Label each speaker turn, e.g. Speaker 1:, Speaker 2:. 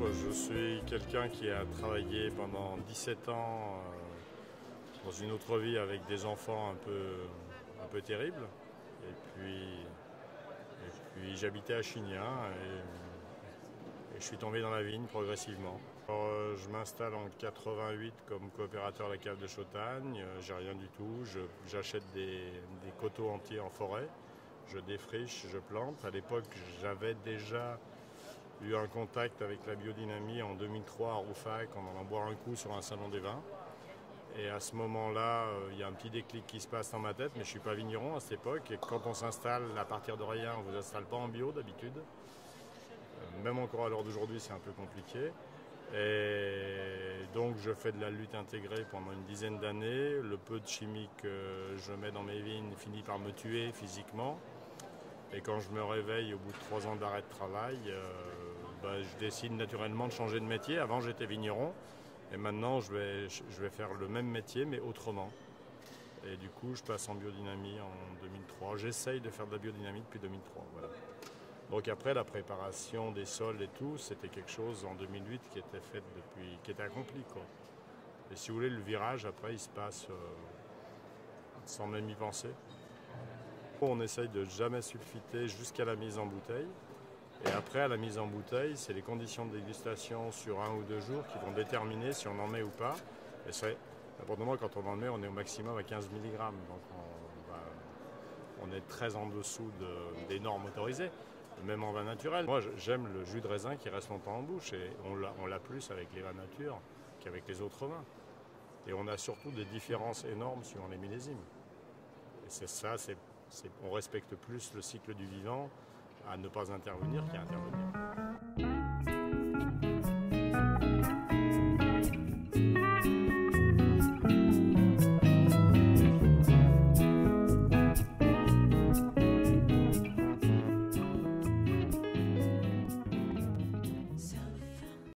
Speaker 1: je suis quelqu'un qui a travaillé pendant 17 ans euh, dans une autre vie avec des enfants un peu, un peu terribles. Et puis, j'habitais à Chignan et, je suis tombé dans la vigne progressivement. Euh, je m'installe en 88 comme coopérateur à la cave de Chautagne. Euh, j'ai rien du tout. J'achète des, des coteaux entiers en forêt. Je défriche, je plante. À l'époque, j'avais déjà eu un contact avec la biodynamie en 2003 à Roufac, en allant boire un coup sur un salon des vins. Et à ce moment-là, euh, il y a un petit déclic qui se passe dans ma tête, mais je ne suis pas vigneron à cette époque. Et quand on s'installe à partir de rien, on ne vous installe pas en bio d'habitude. Euh, même encore à l'heure d'aujourd'hui, c'est un peu compliqué. Et donc je fais de la lutte intégrée pendant une dizaine d'années. Le peu de chimie que je mets dans mes vignes finit par me tuer physiquement. Et quand je me réveille au bout de trois ans d'arrêt de travail, euh, bah, je décide naturellement de changer de métier. Avant j'étais vigneron et maintenant je vais, je vais faire le même métier mais autrement. Et du coup je passe en biodynamie en 2003. J'essaye de faire de la biodynamie depuis 2003. Voilà. Donc après la préparation des sols et tout, c'était quelque chose en 2008 qui était fait depuis, qui était accompli. Et si vous voulez, le virage après il se passe euh, sans même y penser. On essaye de jamais sulfiter jusqu'à la mise en bouteille. Et après, à la mise en bouteille, c'est les conditions de dégustation sur un ou deux jours qui vont déterminer si on en met ou pas. Et c'est, moi, quand on en met, on est au maximum à 15 mg. Donc on, est très en dessous de, des normes autorisées, même en vin naturel. Moi, j'aime le jus de raisin qui reste longtemps en bouche. Et on l'a plus avec les vins nature qu'avec les autres vins. Et on a surtout des différences énormes suivant les millésimes. Et c'est ça, c'est on respecte plus le cycle du vivant à ne pas intervenir qu'à intervenir.